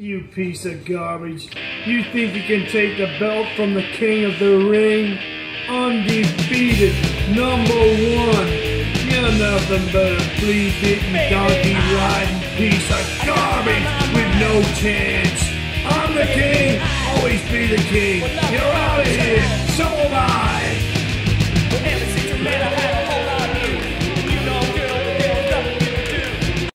You piece of garbage. You think you can take the belt from the king of the ring? Undefeated, number one. You're nothing but a flea-bitten, donkey-riding piece of garbage with no chance. I'm the king, always be the king. You're